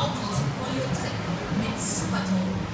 output volume type means super tall.